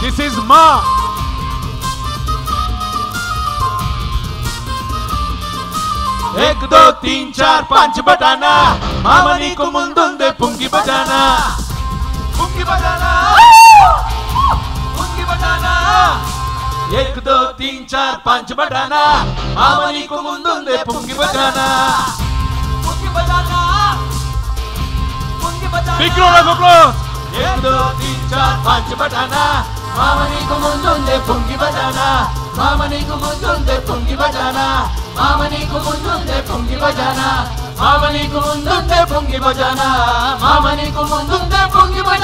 This is Ma. एक दो तीन चार पाँच बजाना मामनी को मुंदुंदे पुंगी बजाना। पुंगी बजाना। पुंगी बजाना। एक दो तीन चार पाँच बजाना मामनी को मुंदुंदे पुंगी बजाना। విగ్రహాలకు అప్లాస్ ఏందో తీర్చార్ పంచి బటానా మామ నీకు ముందుందే పొంగి బటానా మామ ముందుందే పొంగి బటానా మామ ముందుందే పొంగి బజానా. మామ ముందుందే పొంగి బజానా. మామ ముందుందే పొంగి బజానా.